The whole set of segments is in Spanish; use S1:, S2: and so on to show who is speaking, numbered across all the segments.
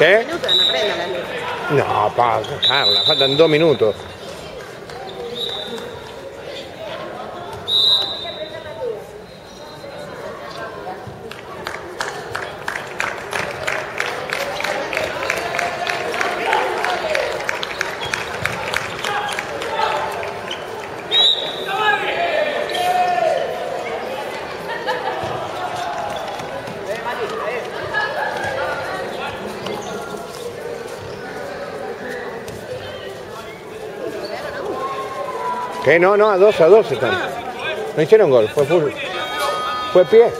S1: Eh?
S2: Che? No,
S1: Paolo, Carla, fate un due minuti. ¿Qué? No, no, a dos, a dos están. No hicieron gol, fue full. Fue pie.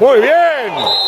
S1: Muy bien.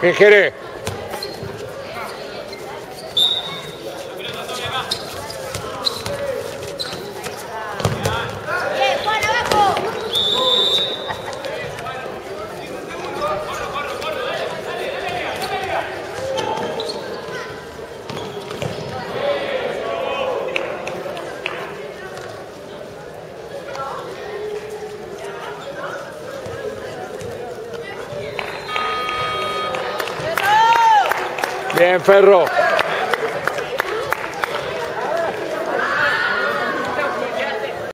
S1: Bien, Jere. Bien, Ferro.